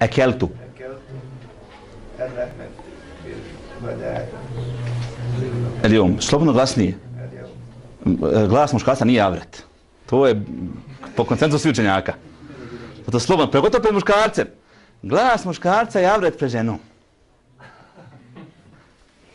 Ekeltu. Elijom, slobodno glasnije. Glas muškarca nije avret. To je po koncentu svi učenjaka. To slobodno, pregotovo pred muškarcem. Glas muškarca je avret pred ženom.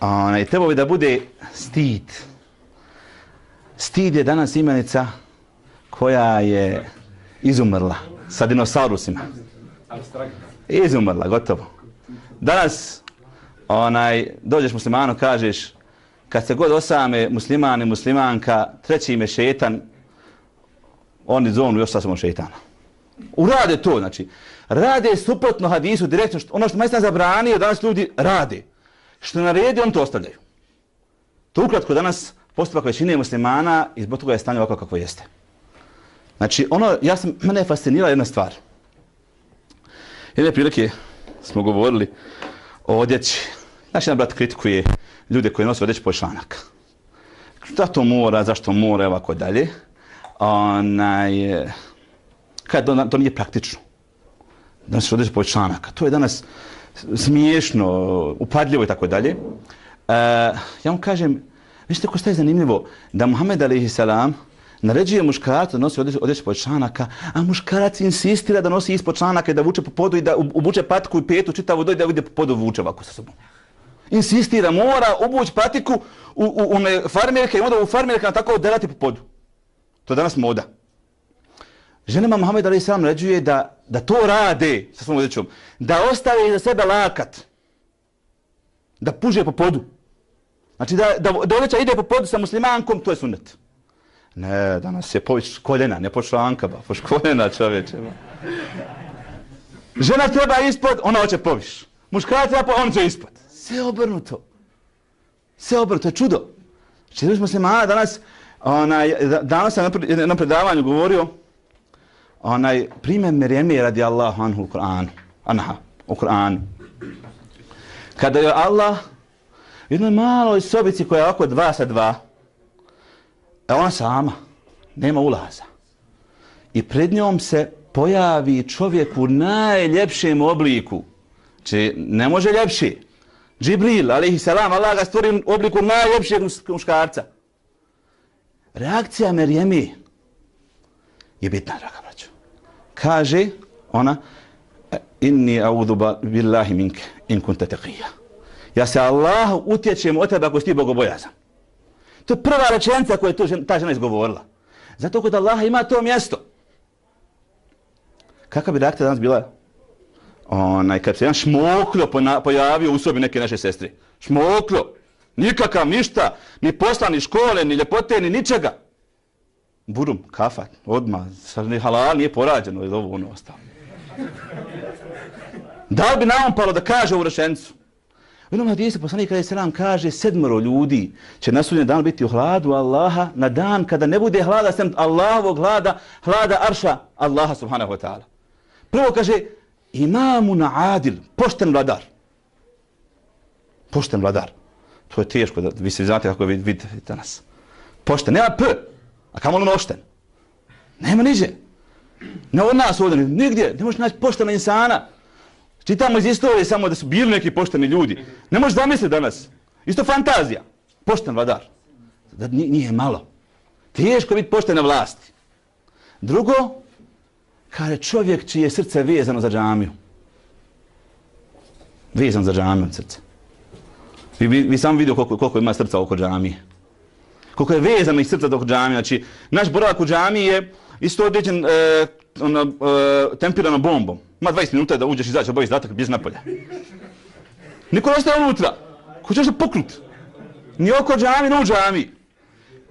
Onaj, trebao bi da bude stid. Stid je danas imenica koja je izumrla sa dinosaurusima. Izumrla, gotovo. Danas onaj, dođeš muslimanu, kažeš kad se god osame musliman i muslimanka, treći ime šetan, oni zovnu još sasvom šetana. Urade to, znači. Rade suprotno hadisu, direktno, što, ono što majstan zabranio, danas ljudi rade. Što naredi, on to ostavljaju. To ukratko danas postupak većine muslimana i zbog toga je stanje ovako kako jeste. Znači, ono, ja sam, mene je fascinirala jedna stvar. Jedne prilike smo govorili o odjeći. Naš jedan brat kritikuje ljude koji nose odjeći po članaka. Šta to mora, zašto mora, evo ako dalje. Onaj, e, kad to, to nije praktično. Da nosiš odjeći po članaka. To je danas smiješno, upadljivo i tako dalje. E, ja vam kažem, vidite ko staje zanimljivo, da Muhammed alaihi naređuje muškarac da nosi odjeću pod članaka, a muškarac insistira da nosi ispod članaka i da vuče po podu i da obuče patku i petu čitavu dođe da vide po podu vuče ovako sa sobom. Insistira, mora obući patiku u, u, u ne farmerke i onda u farmerke tako odelati po podu. To je danas moda. Ženama Muhammed Ali Islam naređuje da, da to rade sa svom odjećom. Da ostave iza sebe lakat. Da puže po podu. Znači da, da, da odjeća ide po podu sa muslimankom, to je sunnet. Ne, danas je poviš koljena, ne po članka, po koljena čoveče. Žena treba ispod, ona hoće poviš. Muškarac treba, on će ispod. Sve obrnuto. Sve obrnuto, to je čudo. Znači, Čili smo se mala danas, onaj, danas sam na jednom predavanju govorio, onaj, primjer Mirjemi radi Allahu anhu u Kur'anu. Anaha, u Kur'anu. Kada je Allah u jednoj maloj sobici koja je oko dva sa dva, E ona sama, nema ulaza. I pred njom se pojavi čovjek u najljepšem obliku. Če ne može ljepši. Džibril, alaihi salam, Allah ga stvori u obliku najljepšeg muškarca. Reakcija Merjemi je bitna, draga braću. Kaže ona, inni audu billahi minke in kunta teqija. Ja se Allah utječem od tebe ako si ti bogobojazan. To je prva rečenica koju je to žen, ta žena izgovorila. Zato kod Allaha ima to mjesto. Kakva bi reakcija danas bila? Onaj, kad se jedan šmokljo pojavio u sobi neke naše sestre. Šmoklo. Nikakav, ništa. Ni posla, ni škole, ni ljepote, ni ničega. Burum, kafa, odmah. Sad ni halal nije porađeno. Je ovo ono ostalo. Da li bi nam palo da kaže u rečenicu? U jednom hadisu poslanik kada selam kaže sedmoro ljudi će na sudnjem danu biti u hladu Allaha na dan kada ne bude hlada sem Allahovog hlada, hlada arša Allaha subhanahu wa ta'ala. Prvo kaže imamu na adil, pošten vladar. Pošten vladar. To je teško da vi se znate kako vid, vidite danas. Pošten, nema p, a kamo ono ošten. Nema niđe. Ne od nas ovdje, nigdje. Ne možeš naći poštena insana. Čitamo iz istorije samo da su bili neki pošteni ljudi. Ne možeš zamisliti danas. Isto fantazija. Pošten vladar. Da nije malo. Teško biti pošten na vlasti. Drugo, kada čovjek čije je srce vezano za džamiju. Vezan za džamiju srce. Vi, vi, vi sam vidio koliko, koliko ima srca oko džamije. Koliko je vezano i srca oko džamije. Znači, naš boravak u džamiji je isto određen e, ona, e, tempirana bombom. Ma 20 minuta da uđeš i izaći, obaviš zatak, bježi napolje. Niko ne ostaje unutra. Ko ćeš da puknut? Ni oko džami, ni u džami.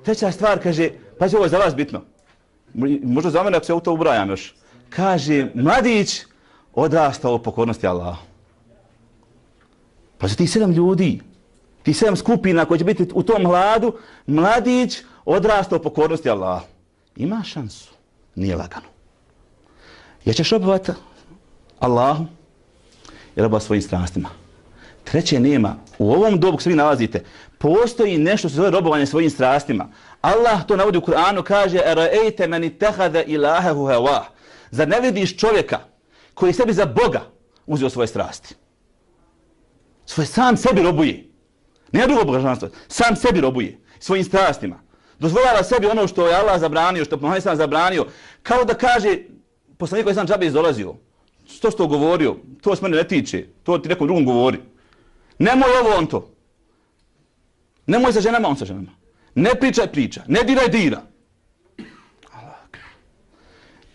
Treća stvar kaže, pa ovo je za vas bitno. Možda za mene ako se u to ubrajam još. Kaže, mladić odrastao u pokornosti Allaha. Pa za ti sedam ljudi, ti sedam skupina koji će biti u tom hladu, mladić odrastao u pokornosti Allaha. Ima šansu. Nije lagano. Jer ćeš robovati Allahu i robovati svojim strastima. Treće nema. U ovom dobu se vi nalazite, postoji nešto što se zove robovanje svojim strastima. Allah to navodi u Kur'anu, kaže Ra'ejte meni tehade ilahehu hewa. Zar ne vidiš čovjeka koji sebi za Boga uzeo svoje strasti. Svoje sam sebi robuje. Ne drugo božanstvo. Sam sebi robuje. Svojim strastima. Dozvoljava sebi ono što je Allah zabranio, što je Muhammed sam zabranio. Kao da kaže, poslanik koji sam džabe izdolazio. To što govorio, to se mene ne tiče. To ti nekom drugom govori. Nemoj ovo on to. Nemoj sa ženama, on sa ženama. Ne pričaj priča. Ne diraj dira.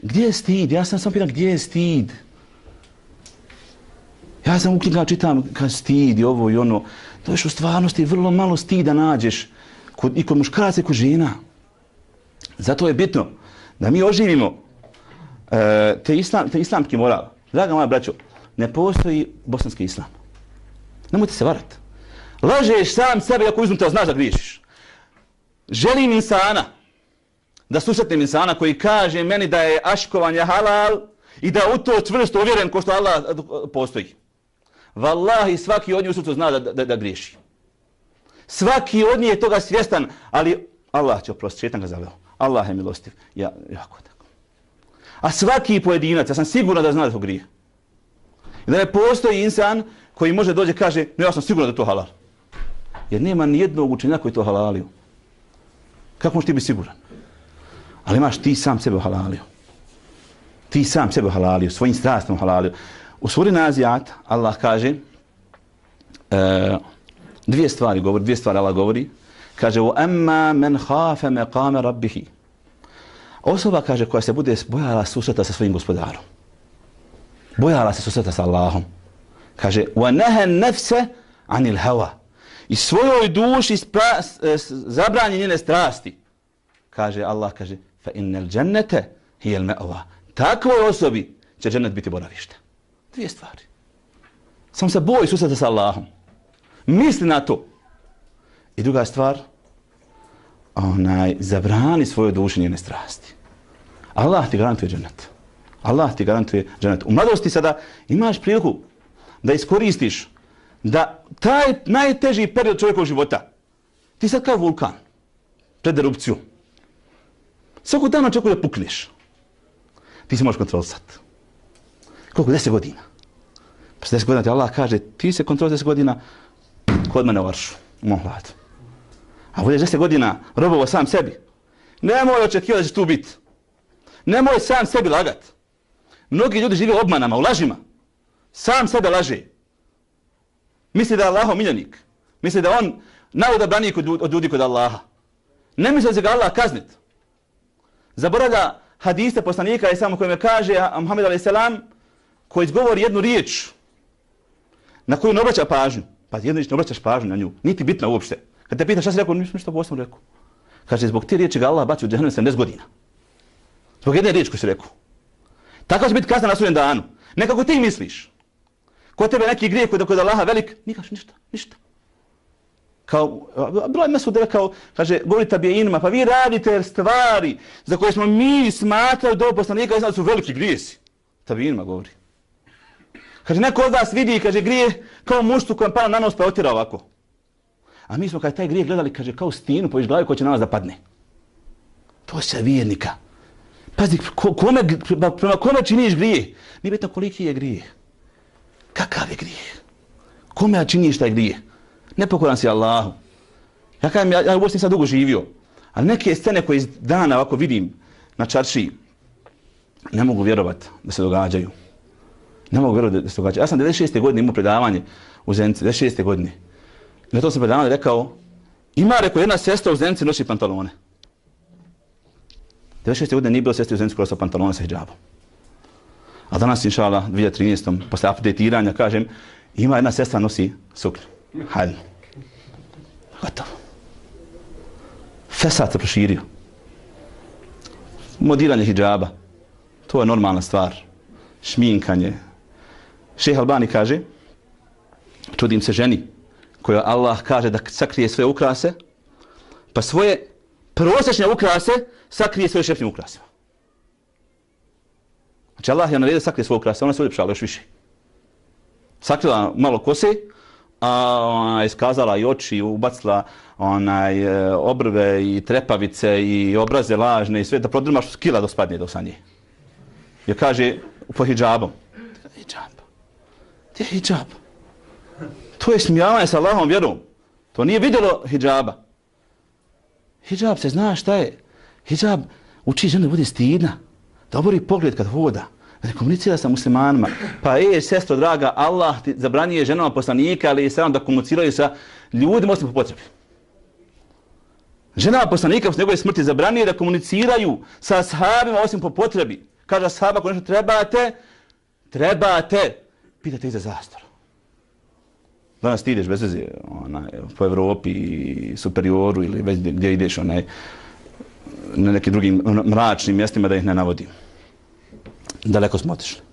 Gdje je stid? Ja sam sam pitan gdje je stid? Ja sam u knjigama čitam kad stid i ovo i ono. To je što u stvarnosti vrlo malo stida nađeš kod, i kod muškaraca i kod žena. Zato je bitno da mi oživimo E, te, islam, te islamski moral. Draga moja braćo, ne postoji bosanski islam. Nemojte se varati. Lažeš sam sebe ako uzmite, znaš da griješiš. Želim insana, da susretnem insana koji kaže meni da je aškovanje halal i da u to čvrsto uvjeren ko što Allah postoji. Wallahi, svaki od njih u zna da, da, da griješi. Svaki od njih je toga svjestan, ali Allah će oprostiti, šetan ga zaveo. Allah je milostiv. Ja, jako da. A svaki pojedinac, ja sam siguran da zna da to grije. I da ne postoji insan koji može dođe kaže, no ja sam siguran da to halal. Jer nema ni jednog učenja koji to halalio. Kako možeš ti biti siguran? Ali imaš ti sam sebe halalio. Ti sam sebe halalio, svojim strastom halalio. U suri Nazijat Allah kaže e, dvije stvari govori, dvije stvari Allah govori. Kaže u emma men hafe me kame rabbihi. Osoba kaže koja se bude bojala susreta sa svojim gospodarom. Bojala se susreta sa Allahom. Kaže wa نَفْسَ عَنِ الْهَوَا hawa. I svojoj duši spra, zabranje njene strasti. Kaže Allah, kaže fa innal jannata hiya al ma'wa. Takvoj osobi će džennet biti boravište. Dvije stvari. Sam se boj susreta sa Allahom. Misli na to. I druga stvar, onaj, zabrani svoje duše njene strasti. Allah ti garantuje džennet. Allah ti garantuje džennet. U mladosti sada imaš priliku da iskoristiš da taj najteži period čovjekovog života, ti sad kao vulkan, pred erupciju, svakog dana očekuje da pukneš. Ti se možeš kontrolisati. Koliko? Deset godina. Pa deset godina ti Allah kaže, ti se kontroliš deset godina kod mene u aršu, u mom hladu. A budeš deset godina robovo sam sebi. Nemoj očekivati da ćeš tu biti. Nemoj sam sebi lagat. Mnogi ljudi žive obmanama, u lažima. Sam sebe laže. Misli da je Allah miljenik. Misli da on najodabraniji od ljudi kod Allaha. Ne misli da će ga Allah kaznit. Zaboravlja hadiste poslanika i samo kojima kaže Muhammed a.s. koji izgovori jednu riječ na koju ne obraća pažnju. Pa jednu riječ ne obraćaš pažnju na nju. Niti bitna uopšte. Kad te pita šta si rekao, nisam ništa posebno rekao. Kaže, zbog te riječi ga Allah baci u džahnem 70 godina. Zbog jedne riječi koju si rekao. Tako će biti kazna na svojem danu. Nekako ti misliš. Ko tebe neki grije koji je kod Allaha velik, nikaš ništa, ništa. Kao, Abdullah Mesud rekao, kaže, govori tabijinima, pa vi radite stvari za koje smo mi smatrali do poslanika, znači su veliki grijesi. Tabijinima govori. Kaže, neko od vas vidi, kaže, grije kao muštu kojem pala na nos pa otira ovako. A mi smo kada taj grijeh gledali, kaže, kao stinu po glavi koja će na nas da padne. To se vjernika. Pazi, ko, kome, pa prema kome činiš grije? Nije bitno koliki je grijeh. Kakav je grijeh? Kome činiš taj grije? Nepokoran si Allahu. Ja kajem, ja, ja u Bosni sam dugo živio. Ali neke scene koje iz dana ovako vidim na čaršiji, ne mogu vjerovat da se događaju. Ne mogu vjerovati da se događaju. Ja sam 96. godine imao predavanje u Zenici, 96. godine. Na to sam predavanje rekao, ima rekao jedna sestra u Zenici nosi pantalone. 96. godine nije bilo sestri u Zenici koja sa pantalone sa hijabom. A danas, inšala, 2013. posle updateiranja, kažem, ima jedna sestra nosi suknju. Hajde. Gotovo. Fesat se proširio. Modiranje hijjaba. To je normalna stvar. Šminkanje. Šeh Albani kaže, čudim se ženi, koja Allah kaže da sakrije sve ukrase, pa svoje prosječne ukrase sakrije svoje šefnim ukrasima. Znači Allah je naredio sakrije svoje ukrase, ona se uljepšala još više. Sakrila malo kose, a, iskazala i oči, ubacila onaj, e, obrve i trepavice i obraze lažne i sve, da prodrmaš skila do spadnje do sanje. Jer kaže, po hijabom. Hijab. Ti je hijab? To je smijavanje sa Allahom vjerom. To nije vidjelo hijjaba. Hijjab se zna šta je. Hijjab uči ženu da bude stidna. Da obori pogled kad hoda. Da komunicira sa muslimanima. Pa e, sestro draga, Allah ti zabranije ženama poslanika, ali i sam da komuniciraju sa ljudima osim po potrebi. Žena poslanika s njegove smrti zabranije da komuniciraju sa sahabima osim po potrebi. Kaže sahaba, ako nešto trebate, trebate, pitate ih za zastor. Danas ti ideš bez veze onaj, po Evropi i superioru ili već gdje ideš onaj, na nekim drugim mračnim mjestima da ih ne navodim. Daleko smo otišli.